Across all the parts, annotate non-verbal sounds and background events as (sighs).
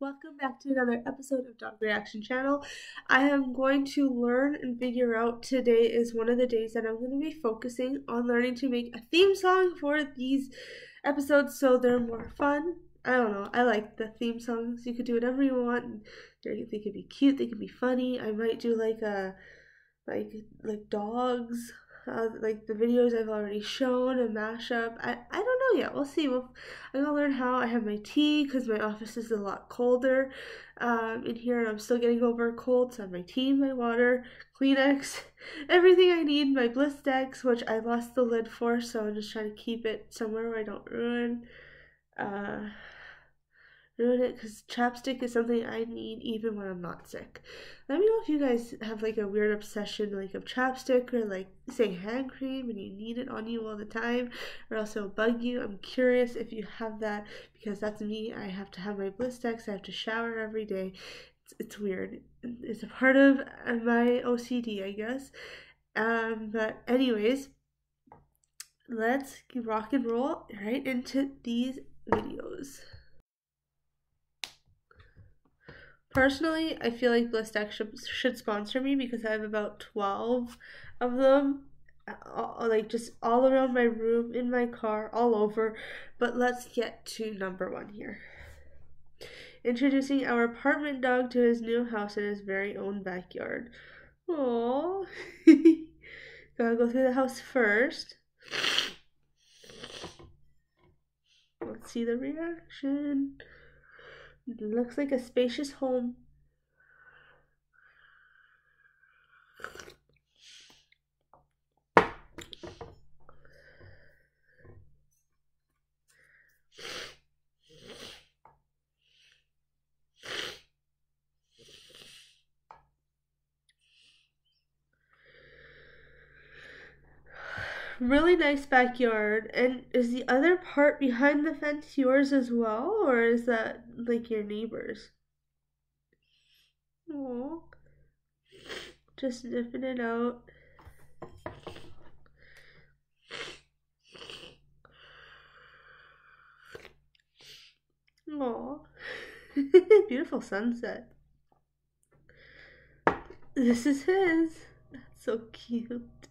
Welcome back to another episode of Dog Reaction Channel. I am going to learn and figure out today is one of the days that I'm going to be focusing on learning to make a theme song for these episodes so they're more fun. I don't know. I like the theme songs. You could do whatever you want. They they could be cute. They could be funny. I might do like a like like dogs uh, like the videos I've already shown, a mashup. I, I don't know yet. We'll see. We'll, I'm gonna learn how. I have my tea because my office is a lot colder um, in here, and I'm still getting over a cold. So I have my tea, my water, Kleenex, (laughs) everything I need. My bliss Blistex, which I lost the lid for, so I'm just trying to keep it somewhere where I don't ruin. Uh, ruin it because chapstick is something I need even when I'm not sick. Let me know if you guys have like a weird obsession like of chapstick or like say hand cream and you need it on you all the time or else it'll bug you. I'm curious if you have that because that's me. I have to have my Blistex. I have to shower every day. It's, it's weird. It's a part of my OCD, I guess. Um, but anyways, let's rock and roll right into these videos. Personally, I feel like Blistex should, should sponsor me because I have about 12 of them, all, like just all around my room, in my car, all over. But let's get to number one here. Introducing our apartment dog to his new house in his very own backyard. Aww. (laughs) Gotta go through the house first. Let's see the reaction. Looks like a spacious home. Really nice backyard. And is the other part behind the fence yours as well, or is that like your neighbor's? Oh, just sniffing it out. Oh, (laughs) beautiful sunset. This is his. That's so cute.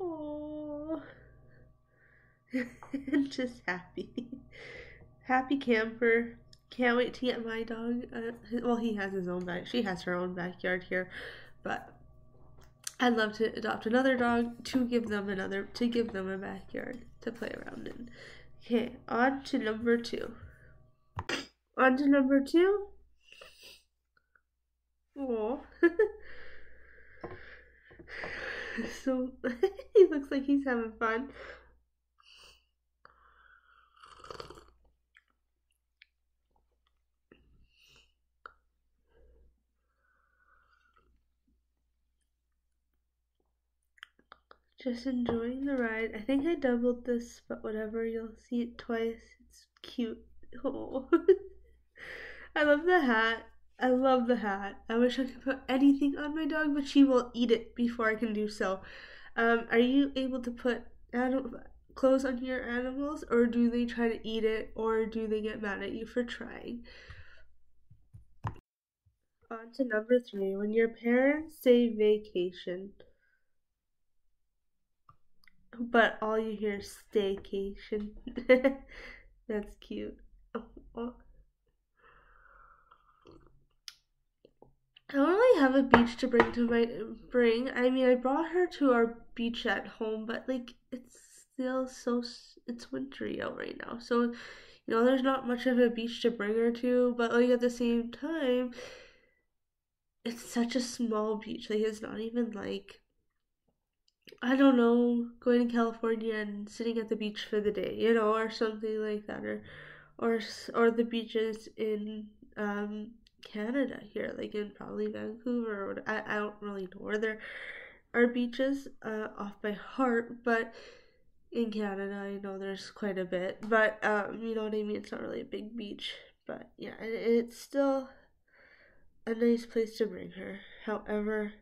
Oh, (laughs) just happy, happy camper. Can't wait to get my dog. Uh, well, he has his own back. She has her own backyard here, but I'd love to adopt another dog to give them another to give them a backyard to play around in. Okay, on to number two. On to number two. Oh. (laughs) so (laughs) he looks like he's having fun. Just enjoying the ride. I think I doubled this, but whatever, you'll see it twice. It's cute. Oh. (laughs) I love the hat. I love the hat. I wish I could put anything on my dog, but she will eat it before I can do so. Um, are you able to put anim- clothes on your animals, or do they try to eat it, or do they get mad at you for trying? On to number three. When your parents say vacation, but all you hear is staycation. (laughs) That's cute. I don't really have a beach to bring to my bring. I mean, I brought her to our beach at home, but like it's still so it's wintry out right now. So, you know, there's not much of a beach to bring her to, but like at the same time, it's such a small beach. Like it's not even like I don't know, going to California and sitting at the beach for the day, you know, or something like that, or or or the beaches in um Canada here, like in probably Vancouver. Or I, I don't really know where there are beaches uh, off by heart, but in Canada, I know there's quite a bit. But um, you know what I mean? It's not really a big beach, but yeah, it, it's still a nice place to bring her. However,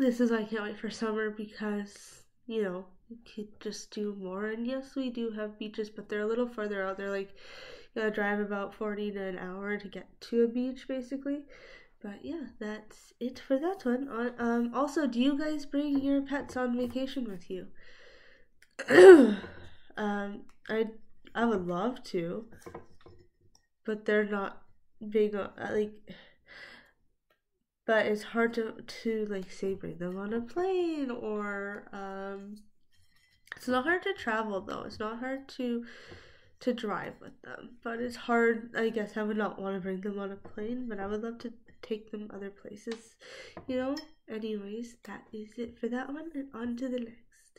this is why I can't wait for summer because you know you could just do more. And yes, we do have beaches, but they're a little further out. They're like gotta drive about 40 to an hour to get to a beach basically. But yeah, that's it for that one. Um, also, do you guys bring your pets on vacation with you? (clears throat) um, I I would love to, but they're not big like. But it's hard to to like say bring them on a plane or um. It's not hard to travel though. It's not hard to to drive with them, but it's hard. I guess I would not want to bring them on a plane, but I would love to take them other places, you know. Anyways, that is it for that one, and on to the next.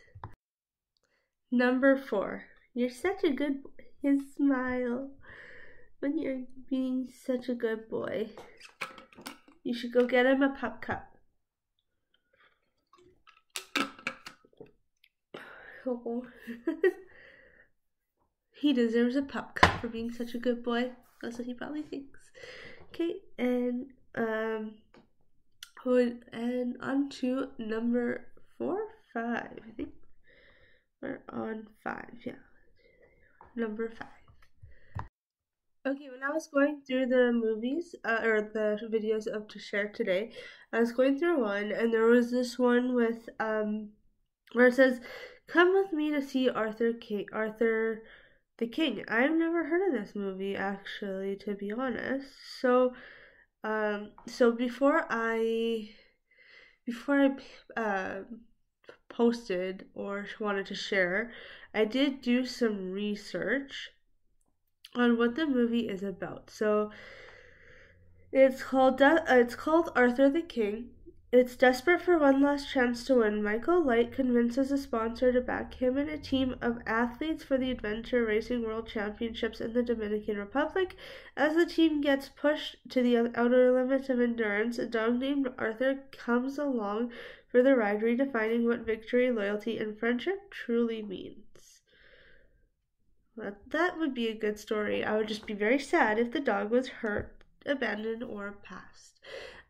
Number four. You're such a good boy. His smile. When you're being such a good boy, you should go get him a pup cup. Oh. (laughs) he deserves a pup cup for being such a good boy. That's what he probably thinks. Okay, and um, and on to number four, five. I think we're on five. Yeah, number five. Okay, when I was going through the movies uh, or the videos of to share today, I was going through one, and there was this one with um, where it says, "Come with me to see Arthur King." Arthur the King. I've never heard of this movie actually, to be honest. So, um, so before I, before I, uh, posted or wanted to share, I did do some research on what the movie is about. So it's called De- uh, it's called Arthur the King. It's desperate for one last chance to win. Michael Light convinces a sponsor to back him and a team of athletes for the Adventure Racing World Championships in the Dominican Republic. As the team gets pushed to the outer limits of endurance, a dog named Arthur comes along for the ride, redefining what victory, loyalty, and friendship truly means. That would be a good story. I would just be very sad if the dog was hurt, abandoned, or passed.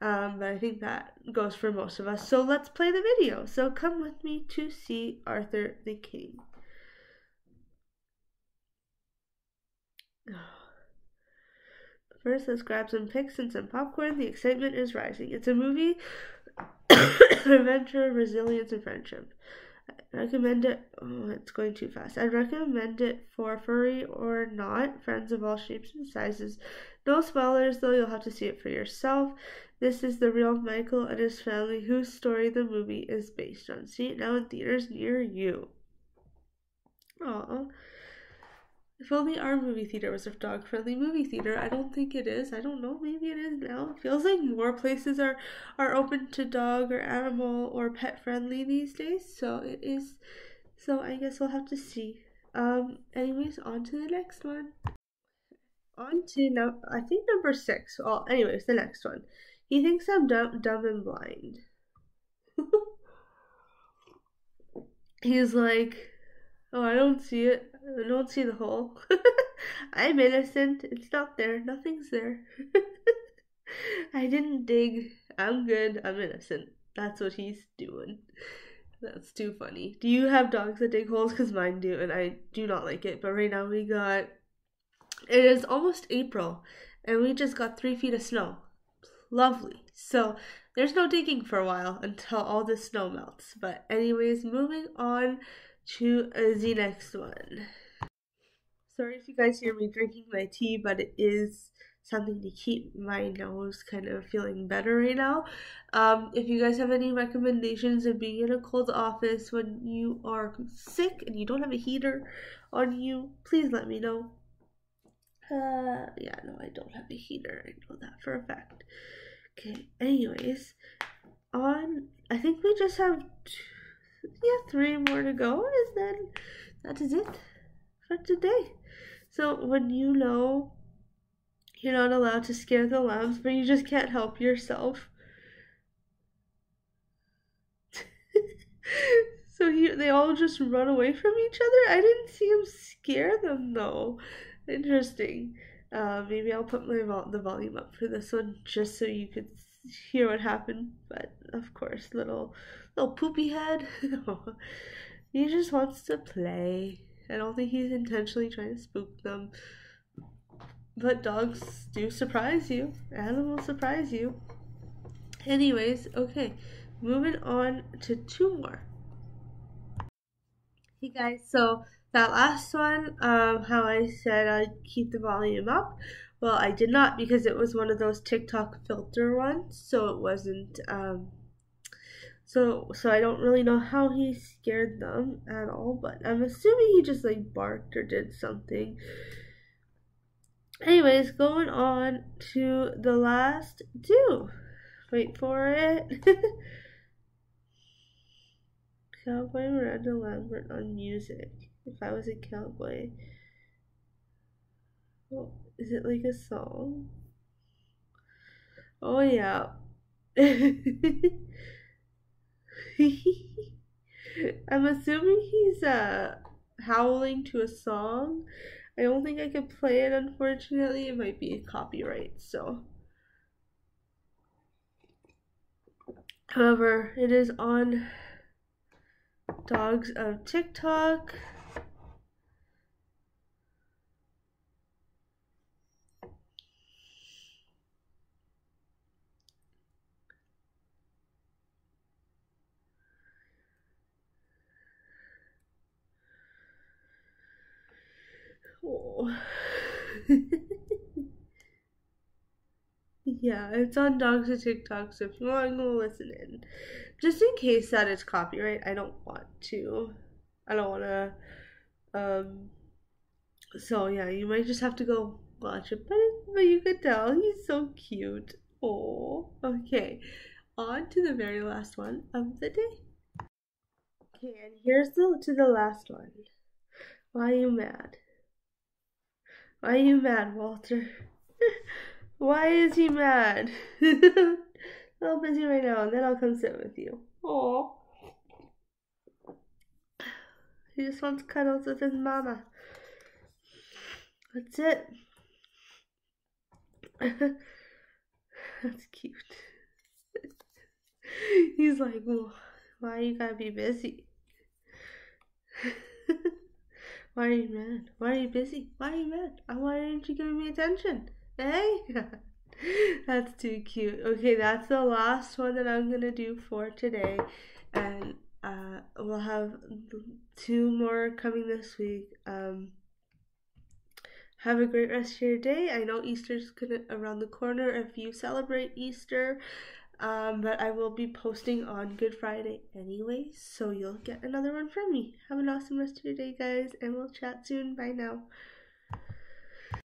Um, but I think that goes for most of us. So let's play the video. So come with me to see Arthur the King. (sighs) First, let's grab some pics and some popcorn. The excitement is rising. It's a movie, (coughs) adventure, resilience, and friendship. I recommend it. Oh, it's going too fast. I recommend it for furry or not, friends of all shapes and sizes. No spoilers, though, you'll have to see it for yourself. This is the real Michael and his family whose story the movie is based on. See it now in theaters near you. Aww. If only our movie theater was a dog friendly movie theater. I don't think it is. I don't know. Maybe it is now. It feels like more places are, are open to dog or animal or pet friendly these days. So it is. So I guess we'll have to see. Um. Anyways, on to the next one. On to no, I think number six. Well, anyways, the next one. He thinks I'm dumb, dumb and blind. (laughs) He's like, oh, I don't see it. (laughs) I don't see the hole. I'm innocent. It's not there. Nothing's there. (laughs) I didn't dig. I'm good. I'm innocent. That's what he's doing. That's too funny. Do you have dogs that dig holes? Because mine do, and I do not like it. But right now we got. It is almost April, and we just got three feet of snow lovely. So there's no digging for a while until all the snow melts. But anyways, moving on to the next one. Sorry if you guys hear me drinking my tea, but it is something to keep my nose kind of feeling better right now. Um, if you guys have any recommendations of being in a cold office when you are sick and you don't have a heater on you, please let me know. Uh, yeah, no, I don't have a heater. I know that for a fact. Okay, anyways, on, I think we just have, yeah, three more to go, and then that is it for today. So when you know you're not allowed to scare the lambs, but you just can't help yourself. (laughs) so he, they all just run away from each other? I didn't see him scare them though. Interesting. Uh, maybe I'll put my the volume up for this one just so you could hear what happened. But of course, little little poopy head, (laughs) he just wants to play. I don't think he's intentionally trying to spook them. but dogs do surprise you. Animals surprise you. Anyways, okay, moving on to two more. Hey guys, so that last one, um, how I said I'd keep the volume up, well, I did not because it was one of those TikTok filter ones, so it wasn't, um, so, so I don't really know how he scared them at all, but I'm assuming he just like barked or did something. Anyways, going on to the last two. Wait for it. (laughs) cowboy Miranda Lambert on music. If I was a cowboy. Oh, is it like a song? Oh yeah. (laughs) I'm assuming he's uh howling to a song. I don't think I could play it unfortunately. It might be a copyright, so However, it is on Dogs of TikTok. (laughs) Yeah, it's on Dogs of TikTok, so if you want to go listen in, just in case that it's copyright, I don't want to. I don't want to. Um. So yeah, you might just have to go watch it, but it, but you could tell he's so cute. Oh, okay. On to the very last one of the day. Okay, and here's the to the last one. Why are you mad? Why are you mad, Walter? (laughs) Why is he mad? (laughs) little busy right now, and then I'll come sit with you. Oh, He just wants cuddles with his mama. That's it. (laughs) That's cute. He's like, why you gotta be busy? Why are you mad? Why are you busy? Why are you mad? Why aren't you giving me attention? Hey? (laughs) that's too cute. Okay, that's the last one that I'm gonna do for today. And uh, we'll have two more coming this week. Um, have a great rest of your day. I know Easter's gonna around the corner if you celebrate Easter. Um, but I will be posting on Good Friday anyway, so you'll get another one from me. Have an awesome rest of your day, guys, and we'll chat soon. Bye now.